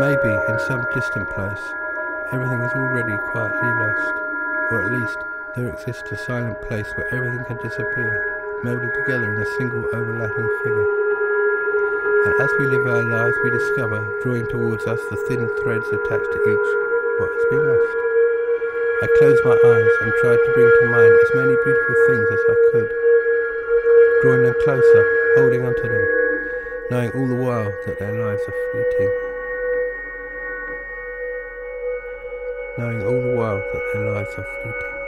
Maybe in some distant place, everything is already quietly lost, or at least there exists a silent place where everything can disappear, melded together in a single overlapping figure. And as we live our lives, we discover, drawing towards us the thin threads attached to each, what has been lost. I closed my eyes and tried to bring to mind as many beautiful things as I could, drawing them closer, holding onto them, knowing all the while that their lives are fleeting. Knowing all the while that their lives are fleeting.